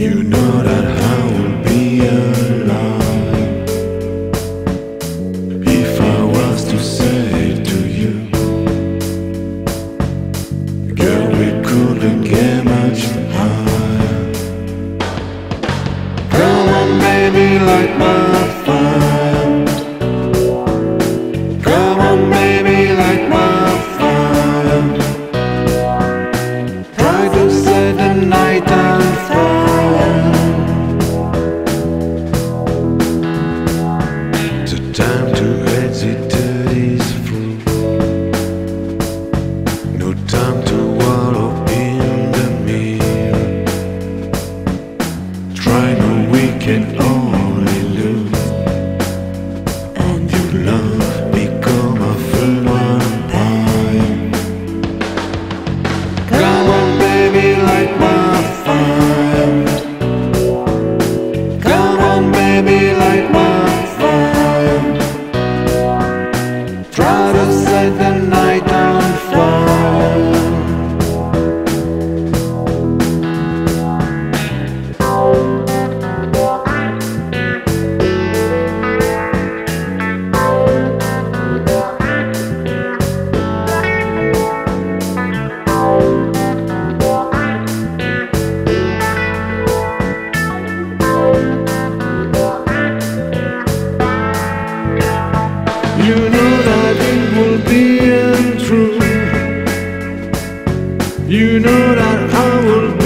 You know that I would be alive. If I was to say to you Girl, we couldn't get much higher. Come on, baby, light my fire. Come on, baby, light my fire. Try to set the night out you know that it will be untrue. You know that I will